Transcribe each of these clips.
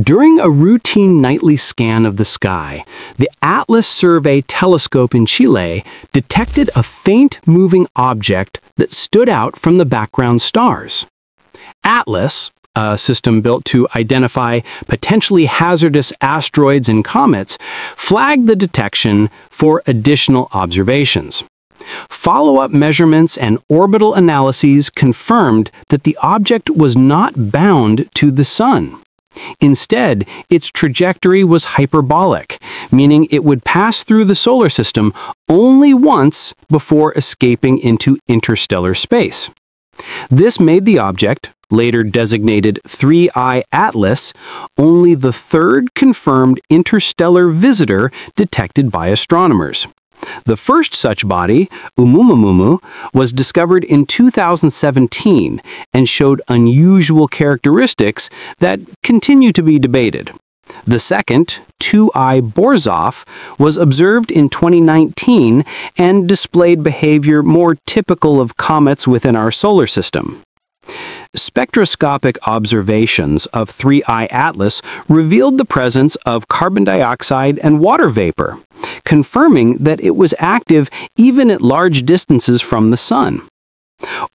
During a routine nightly scan of the sky, the Atlas Survey telescope in Chile detected a faint moving object that stood out from the background stars. Atlas, a system built to identify potentially hazardous asteroids and comets, flagged the detection for additional observations. Follow-up measurements and orbital analyses confirmed that the object was not bound to the Sun. Instead, its trajectory was hyperbolic, meaning it would pass through the solar system only once before escaping into interstellar space. This made the object, later designated 3I Atlas, only the third confirmed interstellar visitor detected by astronomers. The first such body, Oumuamua, was discovered in 2017 and showed unusual characteristics that continue to be debated. The second, 2I Borisov, was observed in 2019 and displayed behavior more typical of comets within our solar system. Spectroscopic observations of 3I Atlas revealed the presence of carbon dioxide and water vapor, confirming that it was active even at large distances from the Sun.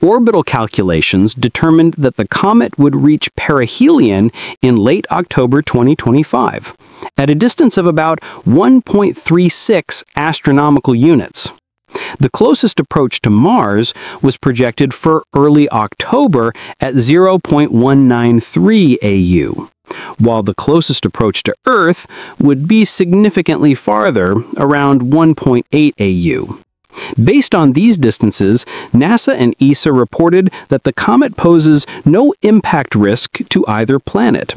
Orbital calculations determined that the comet would reach perihelion in late October 2025, at a distance of about 1.36 astronomical units. The closest approach to Mars was projected for early October at 0.193 AU, while the closest approach to Earth would be significantly farther, around 1.8 AU. Based on these distances, NASA and ESA reported that the comet poses no impact risk to either planet.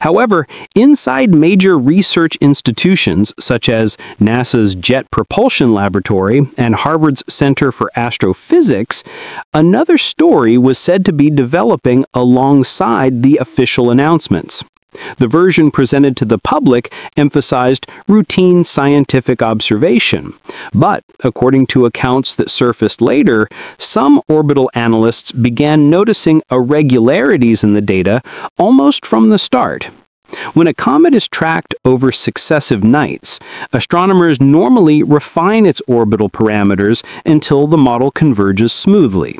However, inside major research institutions such as NASA's Jet Propulsion Laboratory and Harvard's Center for Astrophysics, another story was said to be developing alongside the official announcements. The version presented to the public emphasized routine scientific observation, but according to accounts that surfaced later, some orbital analysts began noticing irregularities in the data almost from the start. When a comet is tracked over successive nights, astronomers normally refine its orbital parameters until the model converges smoothly.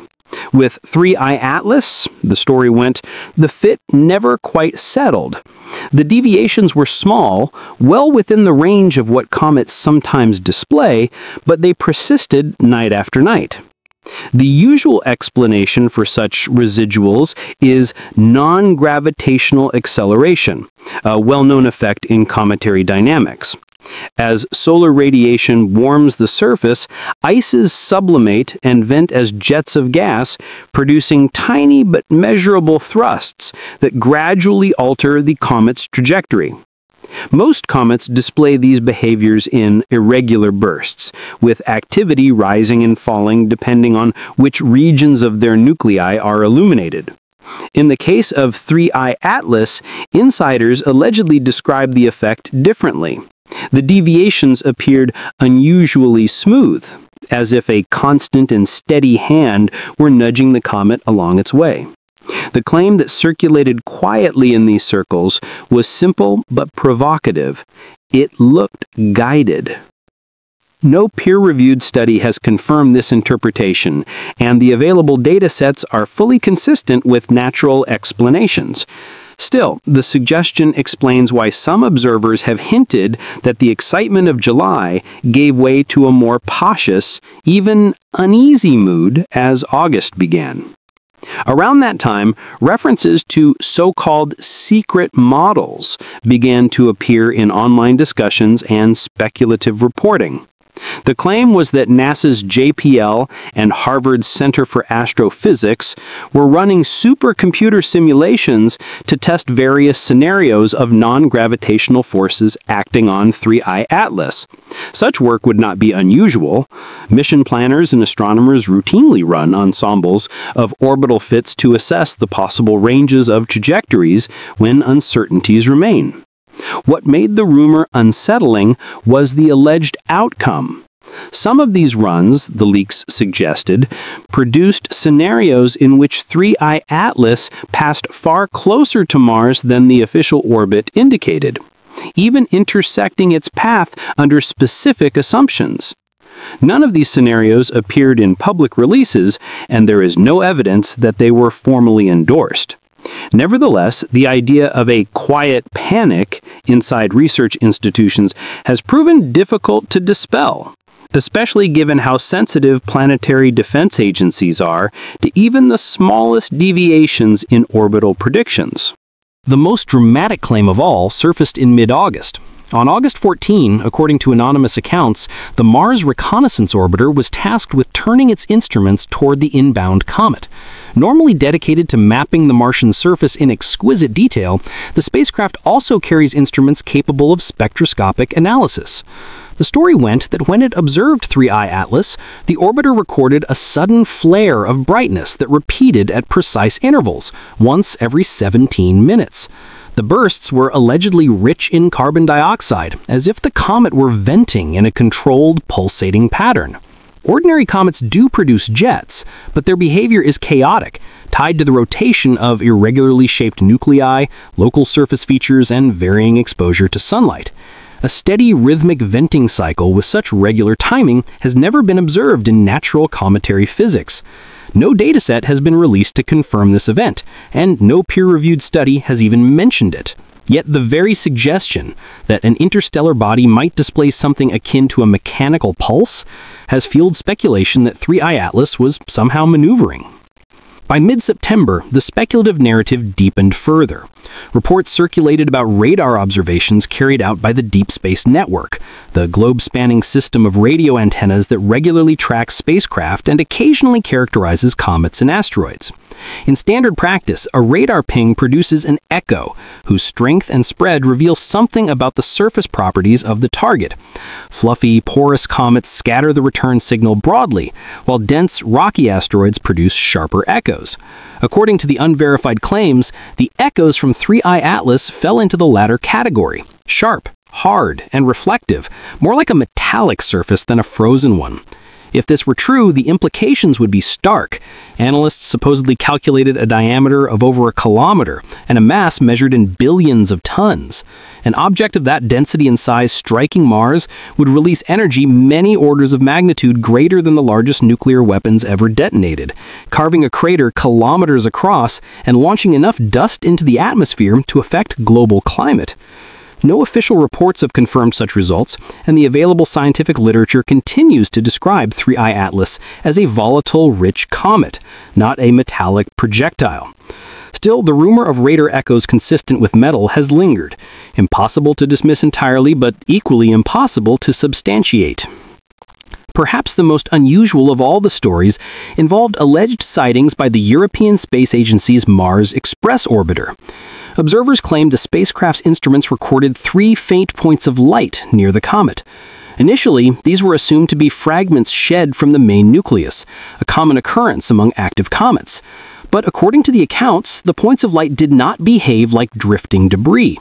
With 3I Atlas, the story went, the fit never quite settled. The deviations were small, well within the range of what comets sometimes display, but they persisted night after night. The usual explanation for such residuals is non-gravitational acceleration, a well-known effect in cometary dynamics. As solar radiation warms the surface, ices sublimate and vent as jets of gas, producing tiny but measurable thrusts that gradually alter the comet's trajectory. Most comets display these behaviors in irregular bursts, with activity rising and falling depending on which regions of their nuclei are illuminated. In the case of 3I Atlas, insiders allegedly describe the effect differently. The deviations appeared unusually smooth, as if a constant and steady hand were nudging the comet along its way. The claim that circulated quietly in these circles was simple but provocative. It looked guided. No peer-reviewed study has confirmed this interpretation, and the available data sets are fully consistent with natural explanations. Still, the suggestion explains why some observers have hinted that the excitement of July gave way to a more cautious, even uneasy mood as August began. Around that time, references to so-called secret models began to appear in online discussions and speculative reporting. The claim was that NASA's JPL and Harvard's Center for Astrophysics were running supercomputer simulations to test various scenarios of non-gravitational forces acting on 3I Atlas. Such work would not be unusual. Mission planners and astronomers routinely run ensembles of orbital fits to assess the possible ranges of trajectories when uncertainties remain. What made the rumor unsettling was the alleged outcome. Some of these runs, the leaks suggested, produced scenarios in which 3I Atlas passed far closer to Mars than the official orbit indicated, even intersecting its path under specific assumptions. None of these scenarios appeared in public releases, and there is no evidence that they were formally endorsed. Nevertheless, the idea of a quiet panic inside research institutions has proven difficult to dispel, especially given how sensitive planetary defense agencies are to even the smallest deviations in orbital predictions. The most dramatic claim of all surfaced in mid-August. On August 14, according to anonymous accounts, the Mars Reconnaissance Orbiter was tasked with turning its instruments toward the inbound comet. Normally dedicated to mapping the Martian surface in exquisite detail, the spacecraft also carries instruments capable of spectroscopic analysis. The story went that when it observed 3I Atlas, the orbiter recorded a sudden flare of brightness that repeated at precise intervals, once every 17 minutes. The bursts were allegedly rich in carbon dioxide, as if the comet were venting in a controlled, pulsating pattern. Ordinary comets do produce jets, but their behavior is chaotic, tied to the rotation of irregularly shaped nuclei, local surface features, and varying exposure to sunlight. A steady rhythmic venting cycle with such regular timing has never been observed in natural cometary physics. No dataset has been released to confirm this event, and no peer-reviewed study has even mentioned it. Yet the very suggestion that an interstellar body might display something akin to a mechanical pulse has fueled speculation that 3I Atlas was somehow maneuvering. By mid-September, the speculative narrative deepened further. Reports circulated about radar observations carried out by the Deep Space Network, the globe-spanning system of radio antennas that regularly tracks spacecraft and occasionally characterizes comets and asteroids. In standard practice, a radar ping produces an echo, whose strength and spread reveal something about the surface properties of the target. Fluffy, porous comets scatter the return signal broadly, while dense, rocky asteroids produce sharper echoes. According to the unverified claims, the echoes from 3I Atlas fell into the latter category, sharp, hard, and reflective, more like a metallic surface than a frozen one. If this were true, the implications would be stark. Analysts supposedly calculated a diameter of over a kilometer and a mass measured in billions of tons. An object of that density and size striking Mars would release energy many orders of magnitude greater than the largest nuclear weapons ever detonated, carving a crater kilometers across and launching enough dust into the atmosphere to affect global climate. No official reports have confirmed such results, and the available scientific literature continues to describe 3I Atlas as a volatile, rich comet, not a metallic projectile. Still, the rumor of radar echoes consistent with metal has lingered. Impossible to dismiss entirely, but equally impossible to substantiate. Perhaps the most unusual of all the stories involved alleged sightings by the European Space Agency's Mars Express orbiter. Observers claimed the spacecraft's instruments recorded three faint points of light near the comet. Initially, these were assumed to be fragments shed from the main nucleus, a common occurrence among active comets. But according to the accounts, the points of light did not behave like drifting debris.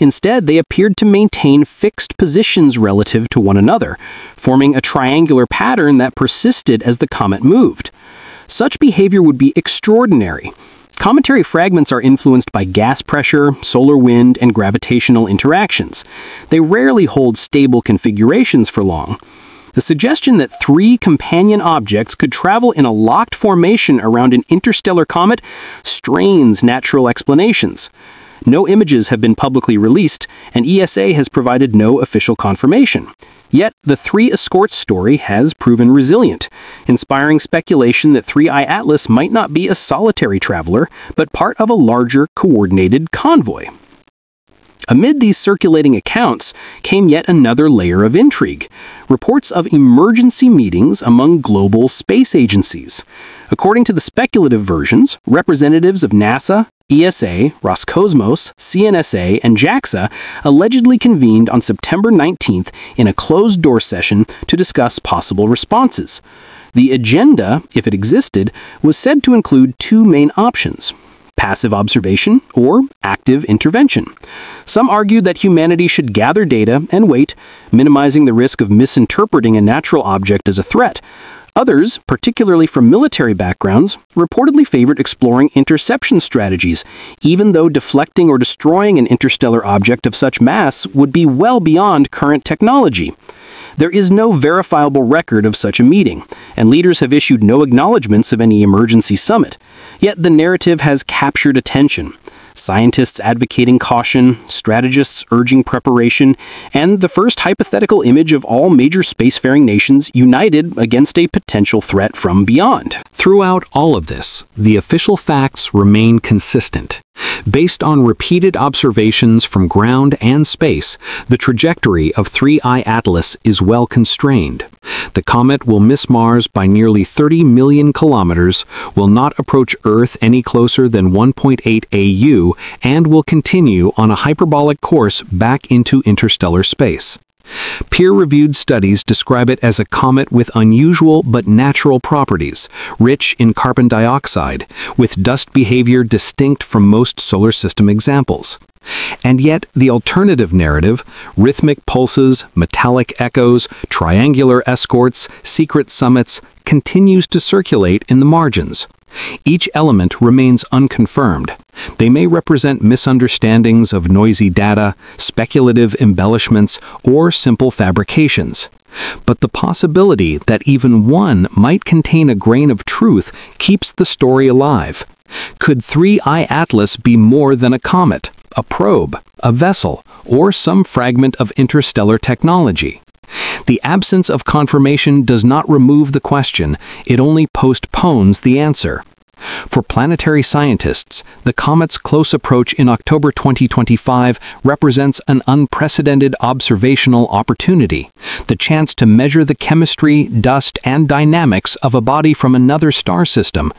Instead, they appeared to maintain fixed positions relative to one another, forming a triangular pattern that persisted as the comet moved. Such behavior would be extraordinary, Cometary fragments are influenced by gas pressure, solar wind, and gravitational interactions. They rarely hold stable configurations for long. The suggestion that three companion objects could travel in a locked formation around an interstellar comet strains natural explanations. No images have been publicly released, and ESA has provided no official confirmation. Yet, the Three Escorts story has proven resilient, inspiring speculation that 3I Atlas might not be a solitary traveler, but part of a larger, coordinated convoy. Amid these circulating accounts came yet another layer of intrigue reports of emergency meetings among global space agencies. According to the speculative versions, representatives of NASA, ESA, Roscosmos, CNSA, and JAXA allegedly convened on September 19th in a closed-door session to discuss possible responses. The agenda, if it existed, was said to include two main options. Passive observation, or active intervention. Some argued that humanity should gather data and wait, minimizing the risk of misinterpreting a natural object as a threat. Others, particularly from military backgrounds, reportedly favored exploring interception strategies, even though deflecting or destroying an interstellar object of such mass would be well beyond current technology. There is no verifiable record of such a meeting, and leaders have issued no acknowledgments of any emergency summit. Yet the narrative has captured attention. Scientists advocating caution, strategists urging preparation, and the first hypothetical image of all major spacefaring nations united against a potential threat from beyond. Throughout all of this, the official facts remain consistent. Based on repeated observations from ground and space, the trajectory of 3I Atlas is well constrained. The comet will miss Mars by nearly 30 million kilometers, will not approach Earth any closer than 1.8 AU, and will continue on a hyperbolic course back into interstellar space. Peer-reviewed studies describe it as a comet with unusual but natural properties, rich in carbon dioxide, with dust behavior distinct from most solar system examples. And yet, the alternative narrative, rhythmic pulses, metallic echoes, triangular escorts, secret summits, continues to circulate in the margins. Each element remains unconfirmed. They may represent misunderstandings of noisy data, speculative embellishments, or simple fabrications. But the possibility that even one might contain a grain of truth keeps the story alive. Could 3I Atlas be more than a comet, a probe, a vessel, or some fragment of interstellar technology? The absence of confirmation does not remove the question, it only postpones the answer. For planetary scientists, the comet's close approach in October 2025 represents an unprecedented observational opportunity, the chance to measure the chemistry, dust, and dynamics of a body from another star system.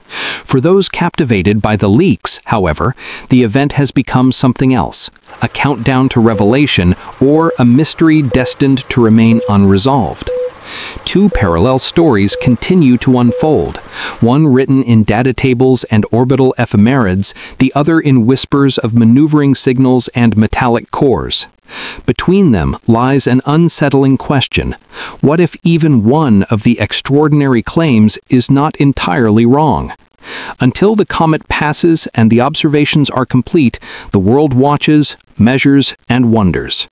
For those captivated by the leaks, however, the event has become something else, a countdown to revelation or a mystery destined to remain unresolved. Two parallel stories continue to unfold, one written in data tables and orbital ephemerides, the other in whispers of maneuvering signals and metallic cores. Between them lies an unsettling question. What if even one of the extraordinary claims is not entirely wrong? Until the comet passes and the observations are complete, the world watches, measures, and wonders.